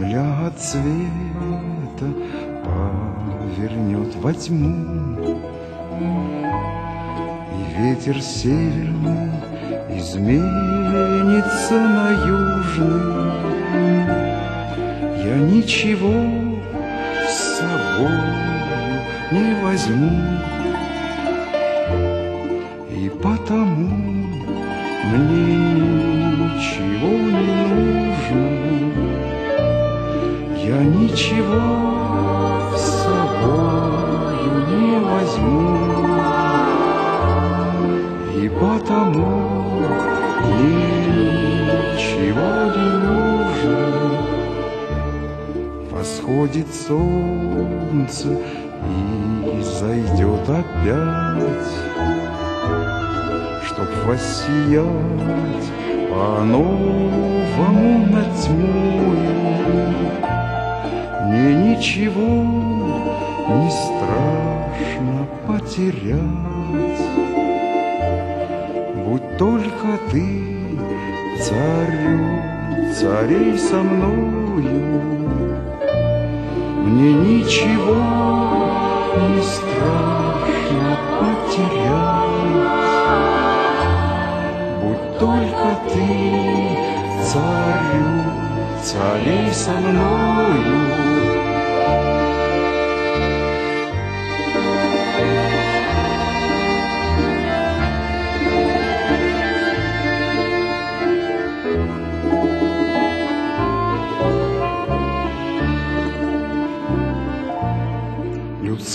Земля от света повернет во тьму, И ветер северный изменится на южный. Я ничего с собой не возьму, Я ничего с собой не возьму, И потому ничего не нужно. Восходит солнце и зайдет опять, Чтоб воссиять по-новому над тьмою. Ничего не страшно потерять, Будь только ты царю царей со мною. Мне ничего не страшно потерять, Будь только ты царю царей со мною.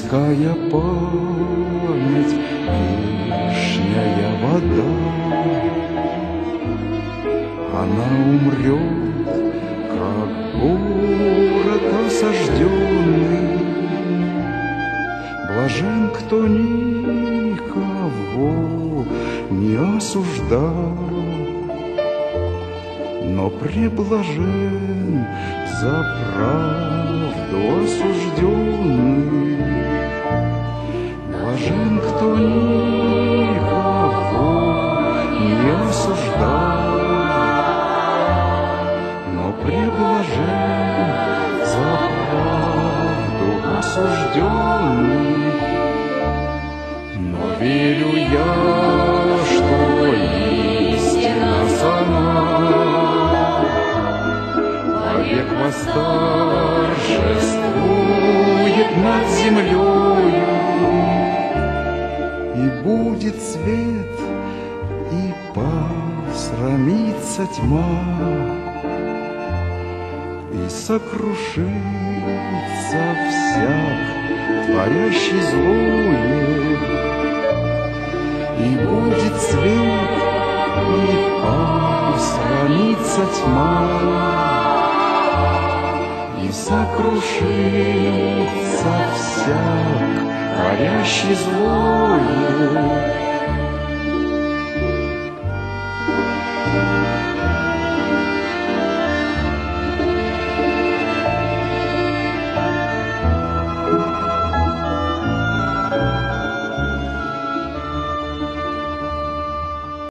Людская память, лишняя вода, Она умрет, как город осажденный. Блажен, кто никого не осуждал, но преблажен за правду осужденный. Блажен, кто никого не осуждал, но преблажен за правду осужденный. Но верю я, что истина сама вовек восторжествует над землею, будет свет, и посрамится тьма, и сокрушится всяк, творящий злое, и будет свет, и посрамится тьма, и сокрушится всяк, творящий злое,